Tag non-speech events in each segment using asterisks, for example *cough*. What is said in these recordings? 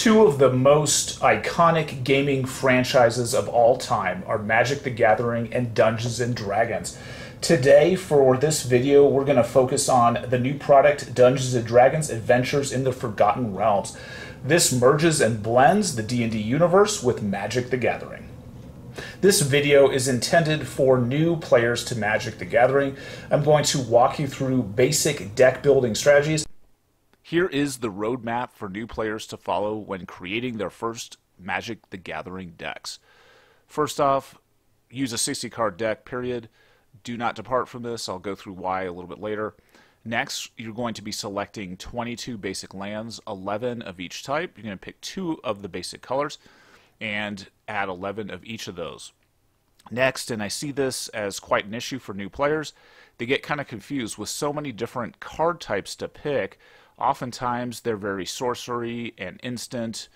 Two of the most iconic gaming franchises of all time are Magic the Gathering and Dungeons and Dragons. Today, for this video, we're going to focus on the new product, Dungeons & Dragons Adventures in the Forgotten Realms. This merges and blends the D&D universe with Magic the Gathering. This video is intended for new players to Magic the Gathering. I'm going to walk you through basic deck building strategies. Here is the roadmap for new players to follow when creating their first Magic the Gathering decks. First off, use a 60 card deck, period do not depart from this. I'll go through why a little bit later. Next, you're going to be selecting 22 basic lands, 11 of each type. You're going to pick two of the basic colors and add 11 of each of those. Next, and I see this as quite an issue for new players, they get kind of confused with so many different card types to pick. Oftentimes, they're very sorcery and instant,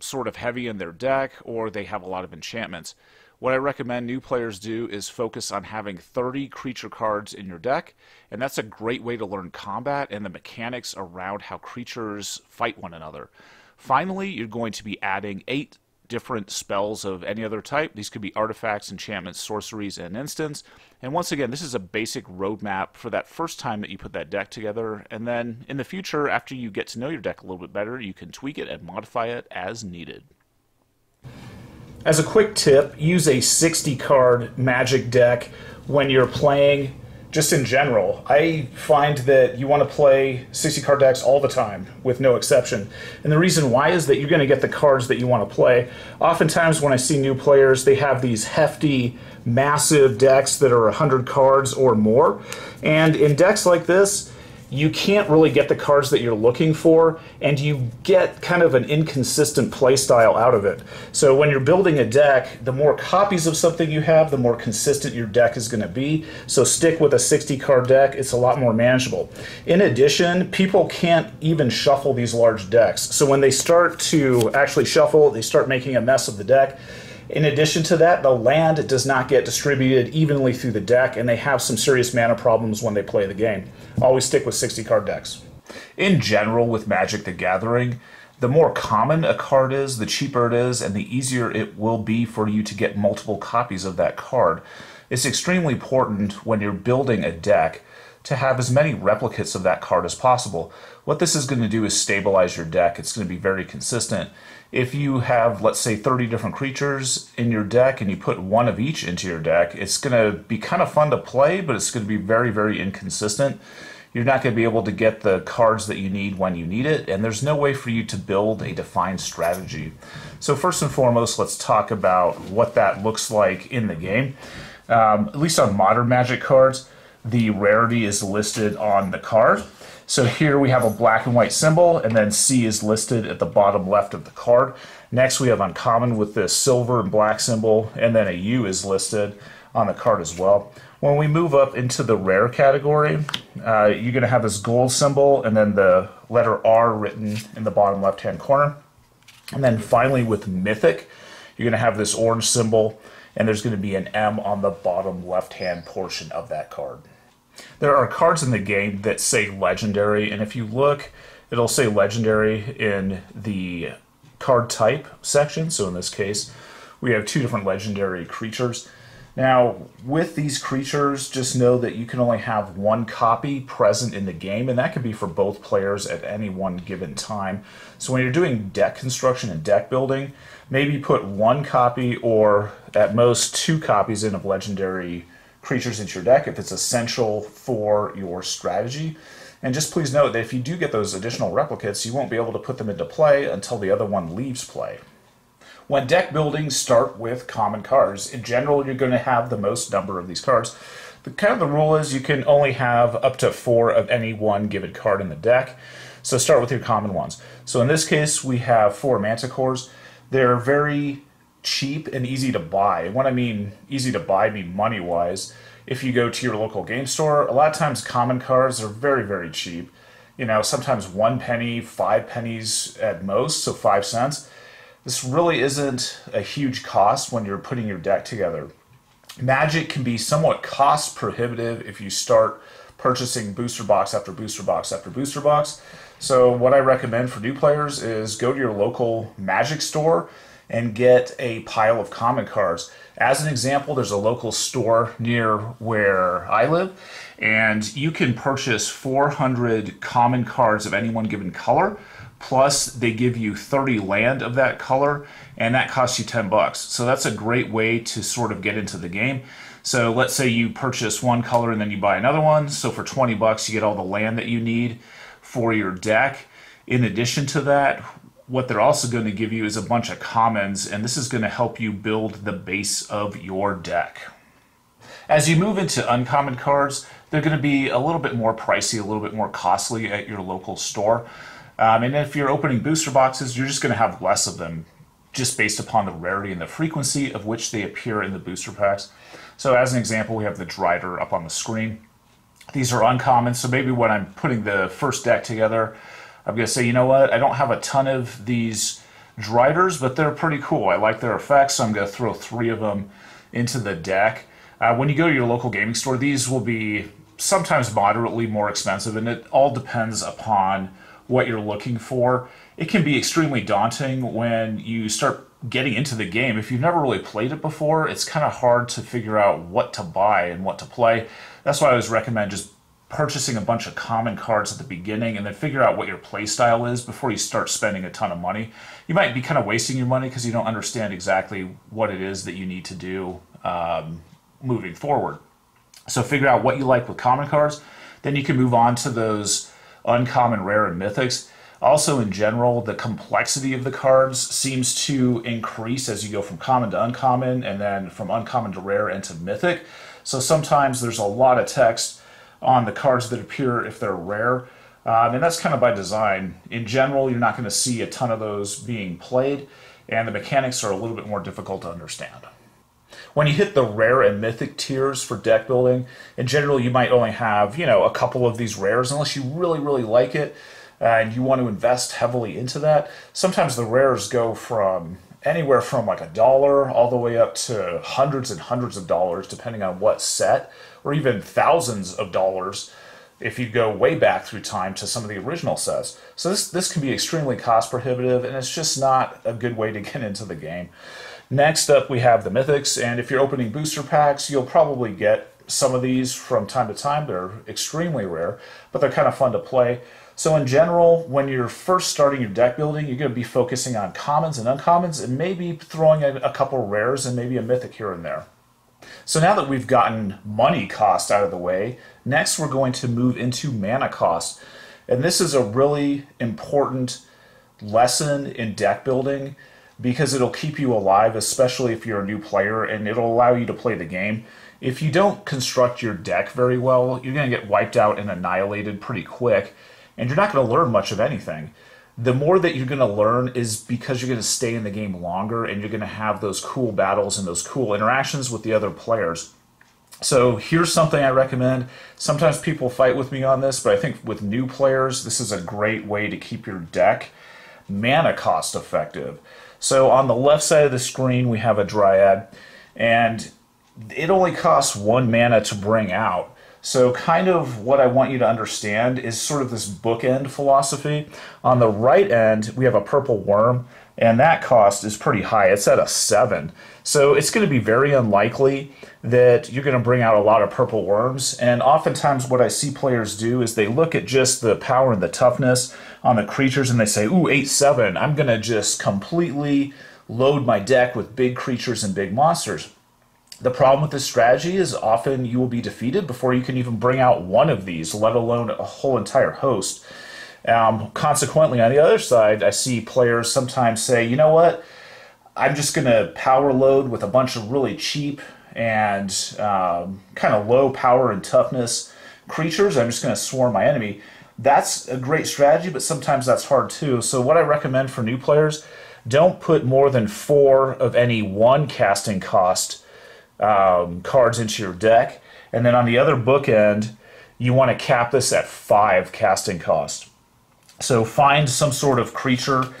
sort of heavy in their deck, or they have a lot of enchantments. What I recommend new players do is focus on having 30 creature cards in your deck, and that's a great way to learn combat and the mechanics around how creatures fight one another. Finally, you're going to be adding 8 different spells of any other type. These could be artifacts, enchantments, sorceries, and instants. And once again, this is a basic roadmap for that first time that you put that deck together. And then in the future, after you get to know your deck a little bit better, you can tweak it and modify it as needed. As a quick tip, use a 60 card magic deck when you're playing just in general. I find that you want to play 60 card decks all the time with no exception. And the reason why is that you're going to get the cards that you want to play. Oftentimes when I see new players, they have these hefty, massive decks that are 100 cards or more. And in decks like this, you can't really get the cards that you're looking for, and you get kind of an inconsistent playstyle out of it. So when you're building a deck, the more copies of something you have, the more consistent your deck is going to be. So stick with a 60 card deck, it's a lot more manageable. In addition, people can't even shuffle these large decks. So when they start to actually shuffle, they start making a mess of the deck. In addition to that, the land does not get distributed evenly through the deck, and they have some serious mana problems when they play the game. Always stick with 60 card decks. In general, with Magic the Gathering, the more common a card is, the cheaper it is, and the easier it will be for you to get multiple copies of that card. It's extremely important when you're building a deck to have as many replicates of that card as possible. What this is going to do is stabilize your deck. It's going to be very consistent. If you have, let's say, 30 different creatures in your deck and you put one of each into your deck, it's going to be kind of fun to play, but it's going to be very, very inconsistent. You're not going to be able to get the cards that you need when you need it, and there's no way for you to build a defined strategy. So, first and foremost, let's talk about what that looks like in the game. Um, at least on modern Magic cards, the rarity is listed on the card. So here we have a black and white symbol, and then C is listed at the bottom left of the card. Next we have uncommon with the silver and black symbol, and then a U is listed on the card as well. When we move up into the rare category, uh, you're going to have this gold symbol and then the letter R written in the bottom left-hand corner. And then finally with mythic, you're going to have this orange symbol and there's going to be an M on the bottom left-hand portion of that card. There are cards in the game that say legendary, and if you look, it'll say legendary in the card type section. So in this case, we have two different legendary creatures. Now, with these creatures, just know that you can only have one copy present in the game, and that could be for both players at any one given time. So when you're doing deck construction and deck building, maybe put one copy or at most two copies in of legendary creatures into your deck if it's essential for your strategy. And just please note that if you do get those additional replicates, you won't be able to put them into play until the other one leaves play. When deck building, start with common cards. In general, you're going to have the most number of these cards. The kind of the rule is you can only have up to four of any one given card in the deck. So start with your common ones. So in this case, we have four Manticores. They're very cheap and easy to buy. What I mean easy to buy, I mean money wise. If you go to your local game store, a lot of times common cards are very, very cheap. You know, sometimes one penny, five pennies at most, so five cents. This really isn't a huge cost when you're putting your deck together. Magic can be somewhat cost prohibitive if you start purchasing booster box after booster box after booster box. So, what I recommend for new players is go to your local Magic store and get a pile of common cards. As an example, there's a local store near where I live, and you can purchase 400 common cards of any one given color. Plus, they give you 30 land of that color, and that costs you 10 bucks. So that's a great way to sort of get into the game. So let's say you purchase one color and then you buy another one. So for 20 bucks, you get all the land that you need for your deck. In addition to that, what they're also going to give you is a bunch of commons, and this is going to help you build the base of your deck. As you move into uncommon cards, they're going to be a little bit more pricey, a little bit more costly at your local store. Um, and if you're opening booster boxes, you're just going to have less of them just based upon the rarity and the frequency of which they appear in the booster packs. So as an example, we have the Drider up on the screen. These are uncommon, so maybe when I'm putting the first deck together, I'm going to say, you know what, I don't have a ton of these Driders, but they're pretty cool. I like their effects, so I'm going to throw three of them into the deck. Uh, when you go to your local gaming store, these will be sometimes moderately more expensive, and it all depends upon what you're looking for. It can be extremely daunting when you start getting into the game. If you've never really played it before, it's kind of hard to figure out what to buy and what to play. That's why I always recommend just purchasing a bunch of common cards at the beginning and then figure out what your play style is before you start spending a ton of money. You might be kind of wasting your money because you don't understand exactly what it is that you need to do um, moving forward. So figure out what you like with common cards. Then you can move on to those uncommon, rare, and mythics. Also, in general, the complexity of the cards seems to increase as you go from common to uncommon and then from uncommon to rare and to mythic. So sometimes there's a lot of text on the cards that appear if they're rare. Um, and that's kind of by design. In general, you're not going to see a ton of those being played, and the mechanics are a little bit more difficult to understand. When you hit the rare and mythic tiers for deck building, in general, you might only have, you know, a couple of these rares unless you really, really like it and you want to invest heavily into that. Sometimes the rares go from anywhere from like a dollar all the way up to hundreds and hundreds of dollars, depending on what set, or even thousands of dollars if you go way back through time to some of the original sets. So this this can be extremely cost prohibitive, and it's just not a good way to get *laughs* into the game. Next up, we have the Mythics, and if you're opening booster packs, you'll probably get some of these from time to time. They're extremely rare, but they're kind of fun to play. So in general, when you're first starting your deck building, you're going to be focusing on commons and uncommons, and maybe throwing a, a couple rares and maybe a mythic here and there. So now that we've gotten money cost out of the way, next we're going to move into mana cost. And this is a really important lesson in deck building because it'll keep you alive, especially if you're a new player, and it'll allow you to play the game. If you don't construct your deck very well, you're going to get wiped out and annihilated pretty quick, and you're not going to learn much of anything. The more that you're going to learn is because you're going to stay in the game longer and you're going to have those cool battles and those cool interactions with the other players. So here's something I recommend. Sometimes people fight with me on this, but I think with new players, this is a great way to keep your deck mana cost effective. So on the left side of the screen, we have a Dryad, and it only costs one mana to bring out. So kind of what I want you to understand is sort of this bookend philosophy. On the right end, we have a purple worm, and that cost is pretty high. It's at a 7. So it's going to be very unlikely that you're going to bring out a lot of purple worms. And oftentimes what I see players do is they look at just the power and the toughness on the creatures and they say, ooh, 8-7, I'm going to just completely load my deck with big creatures and big monsters. The problem with this strategy is often you will be defeated before you can even bring out one of these, let alone a whole entire host. Um, consequently, on the other side, I see players sometimes say, you know what, I'm just going to power load with a bunch of really cheap and um, kind of low power and toughness creatures. I'm just going to swarm my enemy. That's a great strategy, but sometimes that's hard too. So, what I recommend for new players don't put more than four of any one casting cost um, cards into your deck. And then on the other bookend, you want to cap this at five casting cost. So find some sort of creature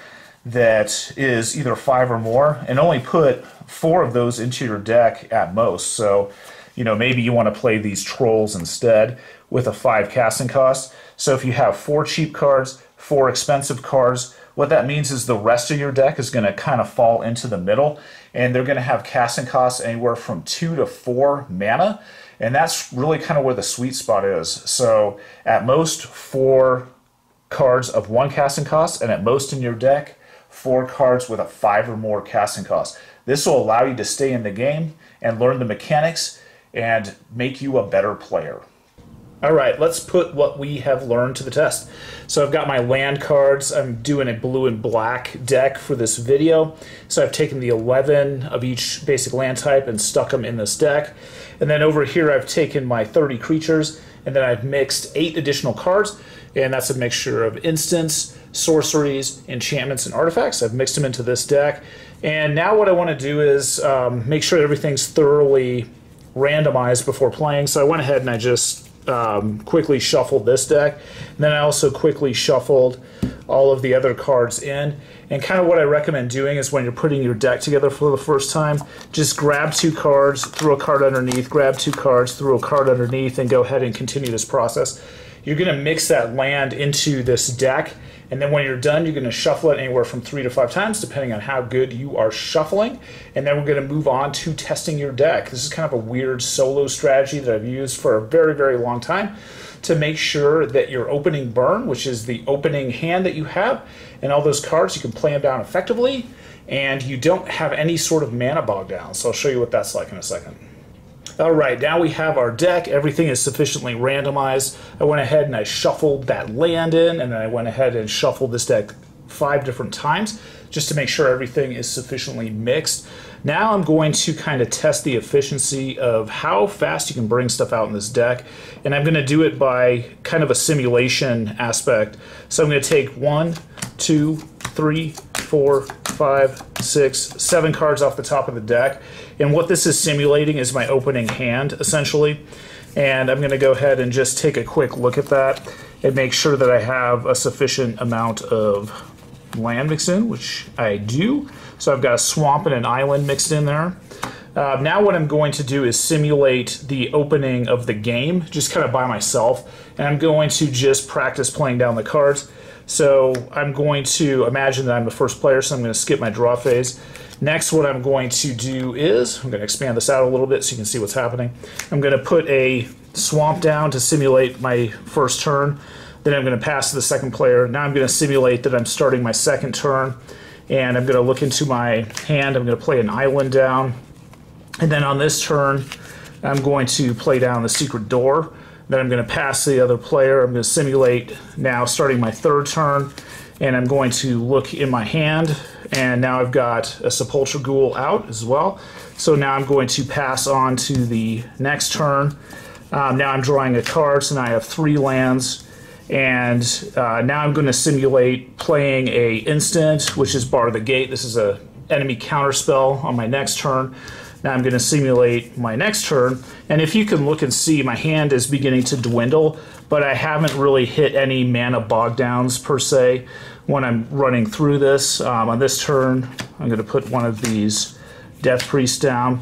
that is either five or more, and only put four of those into your deck at most. So, you know, maybe you want to play these trolls instead with a five casting cost. So if you have four cheap cards, four expensive cards, what that means is the rest of your deck is going to kind of fall into the middle, and they're going to have casting costs anywhere from two to four mana, and that's really kind of where the sweet spot is. So at most, four cards of one casting cost, and at most in your deck, four cards with a five or more casting cost. This will allow you to stay in the game and learn the mechanics and make you a better player. All right, let's put what we have learned to the test. So I've got my land cards. I'm doing a blue and black deck for this video. So I've taken the 11 of each basic land type and stuck them in this deck. And then over here I've taken my 30 creatures and then I've mixed eight additional cards. And that's a mixture of instants, sorceries, enchantments, and artifacts. I've mixed them into this deck. And now what I want to do is um, make sure everything's thoroughly randomized before playing. So I went ahead and I just um, quickly shuffled this deck. And then I also quickly shuffled all of the other cards in. And kind of what I recommend doing is when you're putting your deck together for the first time, just grab two cards, throw a card underneath, grab two cards, throw a card underneath, and go ahead and continue this process. You're going to mix that land into this deck and then when you're done, you're going to shuffle it anywhere from three to five times, depending on how good you are shuffling. And then we're going to move on to testing your deck. This is kind of a weird solo strategy that I've used for a very, very long time to make sure that your opening burn, which is the opening hand that you have, and all those cards, you can play them down effectively, and you don't have any sort of mana bog down. So I'll show you what that's like in a second. All right, now we have our deck. Everything is sufficiently randomized. I went ahead and I shuffled that land in, and then I went ahead and shuffled this deck five different times just to make sure everything is sufficiently mixed. Now I'm going to kind of test the efficiency of how fast you can bring stuff out in this deck, and I'm going to do it by kind of a simulation aspect. So I'm going to take one, two, three, four, five, six, seven cards off the top of the deck. And what this is simulating is my opening hand, essentially. And I'm going to go ahead and just take a quick look at that and make sure that I have a sufficient amount of land mixed in, which I do. So I've got a swamp and an island mixed in there. Uh, now what I'm going to do is simulate the opening of the game, just kind of by myself. And I'm going to just practice playing down the cards. So I'm going to imagine that I'm the first player, so I'm going to skip my draw phase. Next, what I'm going to do is, I'm going to expand this out a little bit so you can see what's happening. I'm going to put a swamp down to simulate my first turn. Then I'm going to pass to the second player. Now I'm going to simulate that I'm starting my second turn. And I'm going to look into my hand. I'm going to play an island down. And then on this turn, I'm going to play down the secret door. Then I'm going to pass the other player. I'm going to simulate now starting my third turn. And I'm going to look in my hand. And now I've got a Sepulchre Ghoul out as well. So now I'm going to pass on to the next turn. Um, now I'm drawing a card, so now I have three lands. And uh, now I'm going to simulate playing a instant, which is Bar the Gate. This is a enemy counterspell on my next turn. Now I'm going to simulate my next turn, and if you can look and see, my hand is beginning to dwindle, but I haven't really hit any mana bog downs per se when I'm running through this. Um, on this turn, I'm going to put one of these Death Priests down.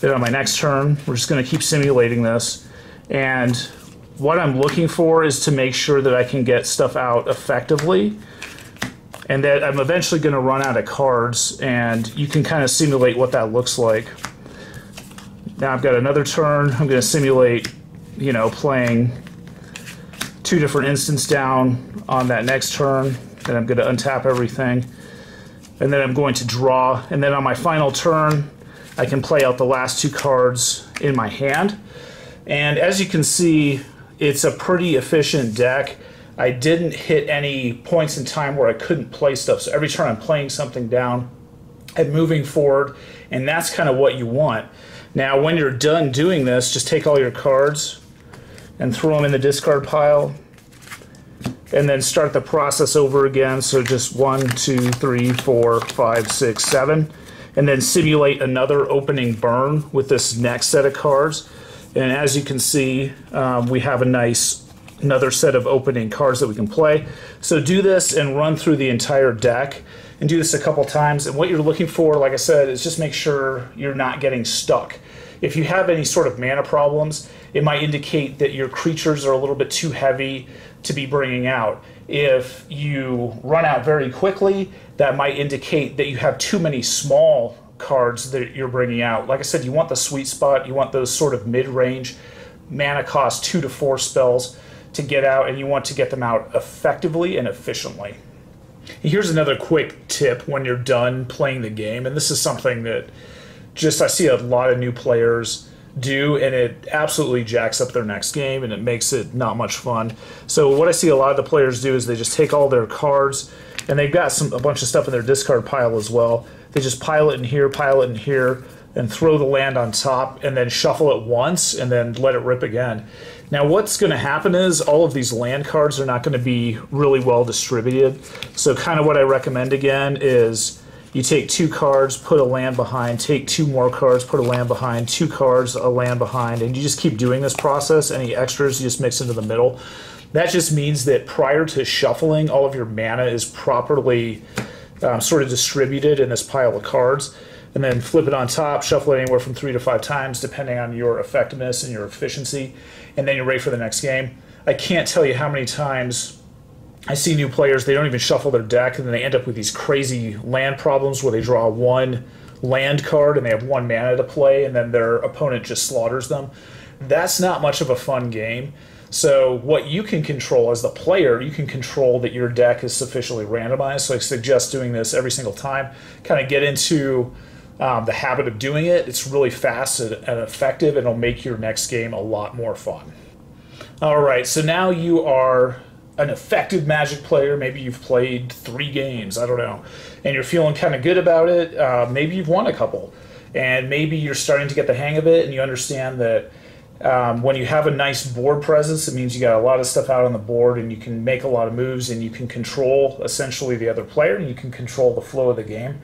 Then on my next turn, we're just going to keep simulating this, and what I'm looking for is to make sure that I can get stuff out effectively and that I'm eventually going to run out of cards and you can kind of simulate what that looks like. Now I've got another turn. I'm going to simulate, you know, playing two different instants down on that next turn. Then I'm going to untap everything. And then I'm going to draw. And then on my final turn, I can play out the last two cards in my hand. And as you can see, it's a pretty efficient deck. I didn't hit any points in time where I couldn't play stuff. So every turn I'm playing something down and moving forward, and that's kind of what you want. Now, when you're done doing this, just take all your cards and throw them in the discard pile and then start the process over again. So just one, two, three, four, five, six, seven, and then simulate another opening burn with this next set of cards. And as you can see, um, we have a nice another set of opening cards that we can play. So do this and run through the entire deck and do this a couple times. And what you're looking for, like I said, is just make sure you're not getting stuck. If you have any sort of mana problems, it might indicate that your creatures are a little bit too heavy to be bringing out. If you run out very quickly, that might indicate that you have too many small cards that you're bringing out. Like I said, you want the sweet spot, you want those sort of mid range mana cost two to four spells to get out, and you want to get them out effectively and efficiently. Here's another quick tip when you're done playing the game, and this is something that just I see a lot of new players do, and it absolutely jacks up their next game and it makes it not much fun. So what I see a lot of the players do is they just take all their cards and they've got some a bunch of stuff in their discard pile as well. They just pile it in here, pile it in here, and throw the land on top, and then shuffle it once, and then let it rip again. Now, what's going to happen is all of these land cards are not going to be really well distributed. So, kind of what I recommend again is you take two cards, put a land behind, take two more cards, put a land behind, two cards, a land behind, and you just keep doing this process. Any extras you just mix into the middle. That just means that prior to shuffling, all of your mana is properly um, sort of distributed in this pile of cards. And then flip it on top, shuffle it anywhere from three to five times, depending on your effectiveness and your efficiency. And then you're ready for the next game. I can't tell you how many times I see new players, they don't even shuffle their deck, and then they end up with these crazy land problems where they draw one land card and they have one mana to play, and then their opponent just slaughters them. That's not much of a fun game. So, what you can control as the player, you can control that your deck is sufficiently randomized. So, I suggest doing this every single time. Kind of get into um, the habit of doing it. It's really fast and, and effective, and it'll make your next game a lot more fun. All right, so now you are an effective Magic player. Maybe you've played three games, I don't know, and you're feeling kind of good about it. Uh, maybe you've won a couple, and maybe you're starting to get the hang of it, and you understand that um, when you have a nice board presence, it means you got a lot of stuff out on the board and you can make a lot of moves and you can control essentially the other player and you can control the flow of the game.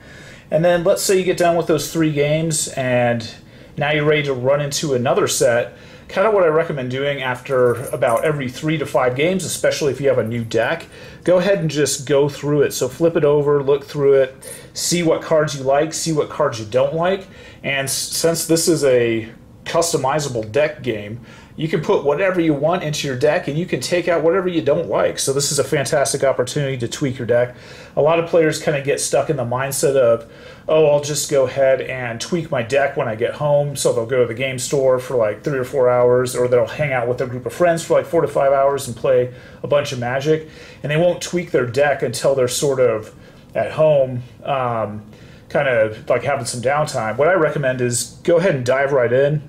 And then let's say you get done with those three games and now you're ready to run into another set. Kind of what I recommend doing after about every three to five games, especially if you have a new deck, go ahead and just go through it. So flip it over, look through it, see what cards you like, see what cards you don't like. And since this is a customizable deck game. You can put whatever you want into your deck and you can take out whatever you don't like. So this is a fantastic opportunity to tweak your deck. A lot of players kind of get stuck in the mindset of, oh, I'll just go ahead and tweak my deck when I get home. So they'll go to the game store for like three or four hours, or they'll hang out with a group of friends for like four to five hours and play a bunch of magic. And they won't tweak their deck until they're sort of at home. Um, kind of like having some downtime. What I recommend is go ahead and dive right in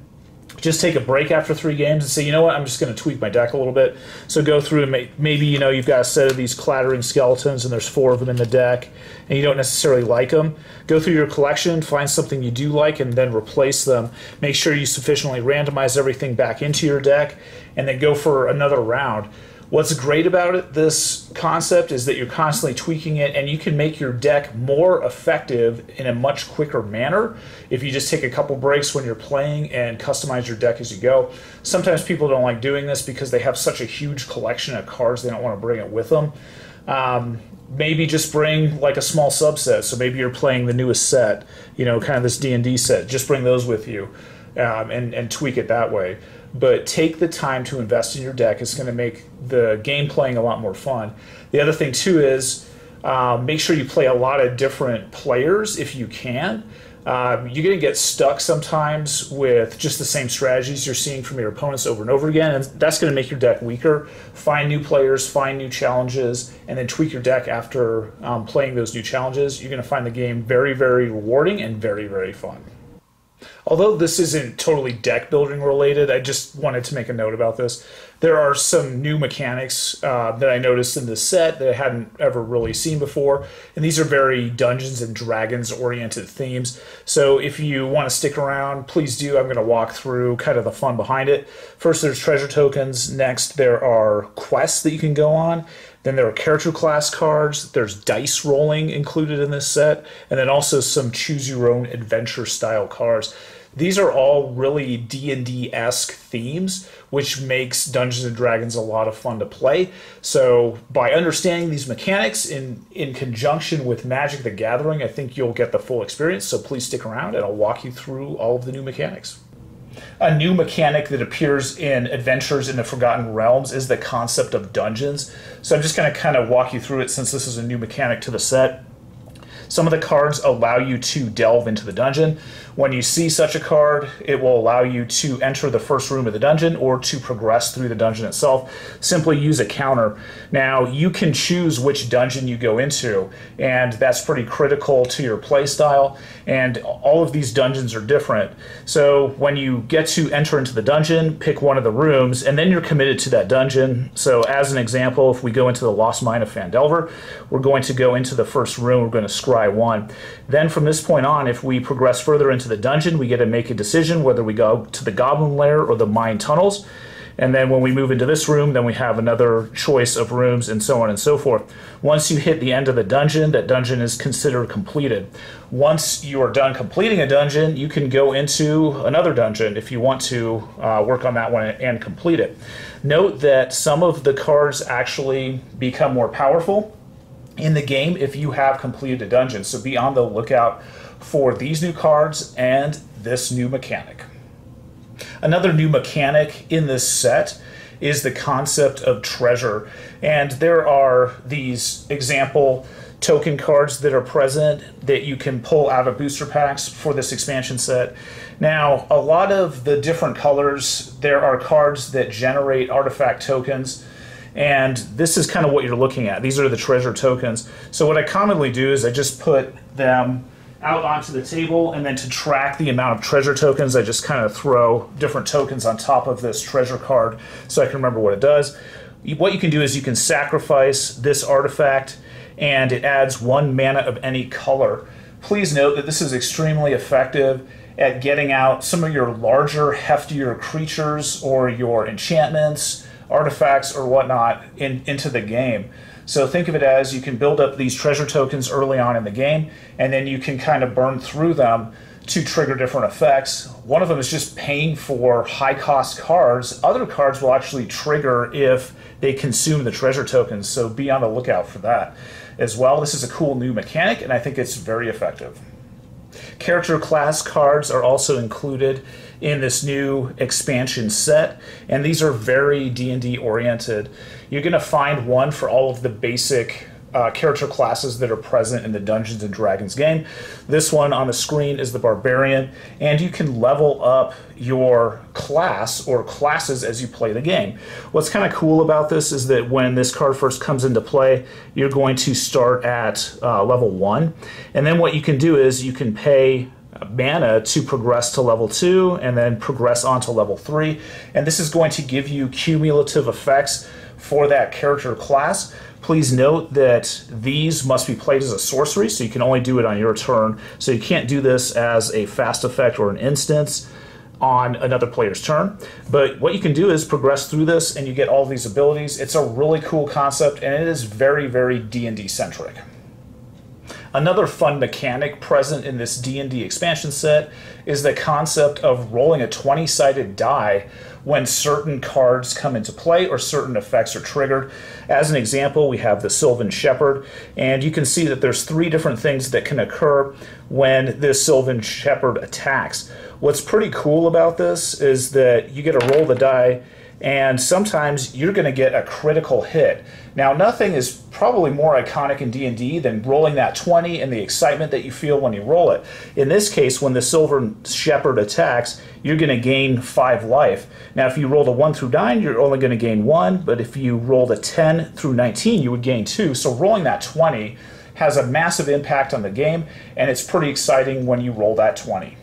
just take a break after three games and say, you know what, I'm just going to tweak my deck a little bit. So go through and may, maybe you know you've got a set of these clattering skeletons and there's four of them in the deck, and you don't necessarily like them. Go through your collection, find something you do like, and then replace them. Make sure you sufficiently randomize everything back into your deck, and then go for another round. What's great about it, this concept is that you're constantly tweaking it and you can make your deck more effective in a much quicker manner if you just take a couple breaks when you're playing and customize your deck as you go. Sometimes people don't like doing this because they have such a huge collection of cards they don't want to bring it with them. Um, maybe just bring like a small subset. So maybe you're playing the newest set, you know, kind of this D&D set. Just bring those with you um, and, and tweak it that way but take the time to invest in your deck. It's going to make the game playing a lot more fun. The other thing too is uh, make sure you play a lot of different players if you can. Um, you're going to get stuck sometimes with just the same strategies you're seeing from your opponents over and over again, and that's going to make your deck weaker. Find new players, find new challenges, and then tweak your deck after um, playing those new challenges. You're going to find the game very, very rewarding and very, very fun. Although this isn't totally deck building related, I just wanted to make a note about this. There are some new mechanics uh, that I noticed in this set that I hadn't ever really seen before, and these are very Dungeons and Dragons oriented themes. So if you want to stick around, please do. I'm going to walk through kind of the fun behind it. First, there's treasure tokens. Next, there are quests that you can go on. Then there are character class cards. There's dice rolling included in this set, and then also some choose your own adventure style cards these are all really D&D-esque themes, which makes Dungeons and Dragons a lot of fun to play. So by understanding these mechanics in, in conjunction with Magic the Gathering, I think you'll get the full experience. So please stick around and I'll walk you through all of the new mechanics. A new mechanic that appears in Adventures in the Forgotten Realms is the concept of dungeons. So I'm just going to kind of walk you through it since this is a new mechanic to the set. Some of the cards allow you to delve into the dungeon. When you see such a card, it will allow you to enter the first room of the dungeon or to progress through the dungeon itself. Simply use a counter. Now, you can choose which dungeon you go into, and that's pretty critical to your playstyle. And all of these dungeons are different. So, when you get to enter into the dungeon, pick one of the rooms, and then you're committed to that dungeon. So, as an example, if we go into the Lost Mine of Phandelver, we're going to go into the first room, we're going to scry one. Then, from this point on, if we progress further into the dungeon, we get to make a decision whether we go to the goblin lair or the mine tunnels. And then when we move into this room, then we have another choice of rooms and so on and so forth. Once you hit the end of the dungeon, that dungeon is considered completed. Once you are done completing a dungeon, you can go into another dungeon if you want to uh, work on that one and complete it. Note that some of the cards actually become more powerful in the game if you have completed a dungeon. So be on the lookout for these new cards and this new mechanic. Another new mechanic in this set is the concept of treasure. And there are these example token cards that are present that you can pull out of booster packs for this expansion set. Now, a lot of the different colors, there are cards that generate artifact tokens. And this is kind of what you're looking at. These are the treasure tokens. So what I commonly do is I just put them out onto the table, and then to track the amount of treasure tokens, I just kind of throw different tokens on top of this treasure card so I can remember what it does. What you can do is you can sacrifice this artifact, and it adds one mana of any color. Please note that this is extremely effective at getting out some of your larger, heftier creatures or your enchantments, artifacts, or whatnot in, into the game. So think of it as you can build up these treasure tokens early on in the game, and then you can kind of burn through them to trigger different effects. One of them is just paying for high cost cards. Other cards will actually trigger if they consume the treasure tokens, so be on the lookout for that as well. This is a cool new mechanic, and I think it's very effective. Character class cards are also included in this new expansion set, and these are very D&D oriented. You're going to find one for all of the basic uh, character classes that are present in the Dungeons and Dragons game. This one on the screen is the Barbarian, and you can level up your class or classes as you play the game. What's kind of cool about this is that when this card first comes into play, you're going to start at uh, level one, and then what you can do is you can pay mana to progress to level 2 and then progress on to level 3 and this is going to give you cumulative effects for that character class. Please note that these must be played as a sorcery so you can only do it on your turn. So you can't do this as a fast effect or an instance on another player's turn. But what you can do is progress through this and you get all these abilities. It's a really cool concept and it is very very d&d centric Another fun mechanic present in this D&D expansion set is the concept of rolling a 20-sided die when certain cards come into play or certain effects are triggered. As an example, we have the Sylvan Shepherd, and you can see that there's three different things that can occur when this Sylvan Shepherd attacks. What's pretty cool about this is that you get to roll the die and sometimes you're going to get a critical hit. Now, nothing is probably more iconic in D&D than rolling that 20 and the excitement that you feel when you roll it. In this case, when the Sylvan Shepherd attacks, you're going to gain 5 life. Now, if you roll a 1 through 9, you're only going to gain 1, but if you roll a 10 through 19, you would gain 2. So rolling that 20 has a massive impact on the game, and it's pretty exciting when you roll that 20.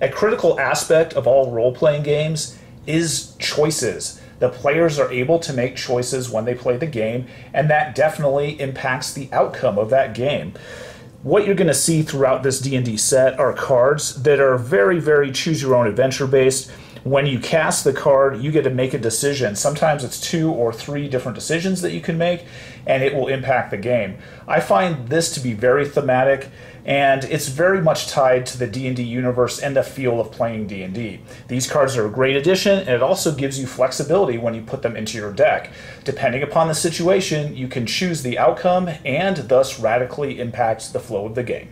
A critical aspect of all role-playing games is choices. The players are able to make choices when they play the game, and that definitely impacts the outcome of that game. What you're going to see throughout this D&D set are cards that are very, very choose your own adventure based. When you cast the card, you get to make a decision. Sometimes it's two or three different decisions that you can make, and it will impact the game. I find this to be very thematic and it's very much tied to the D&D universe and the feel of playing D&D. These cards are a great addition and it also gives you flexibility when you put them into your deck. Depending upon the situation, you can choose the outcome and thus radically impact the flow of the game.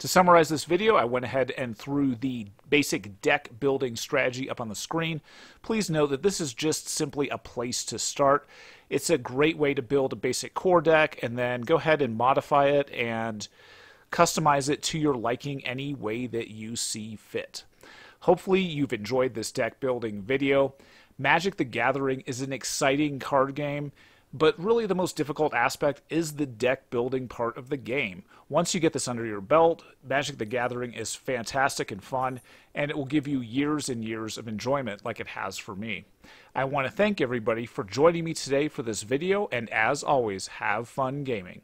To summarize this video, I went ahead and threw the basic deck building strategy up on the screen. Please note that this is just simply a place to start. It's a great way to build a basic core deck and then go ahead and modify it and customize it to your liking any way that you see fit. Hopefully you've enjoyed this deck building video. Magic the Gathering is an exciting card game but really, the most difficult aspect is the deck building part of the game. Once you get this under your belt, Magic the Gathering is fantastic and fun, and it will give you years and years of enjoyment like it has for me. I want to thank everybody for joining me today for this video, and as always, have fun gaming.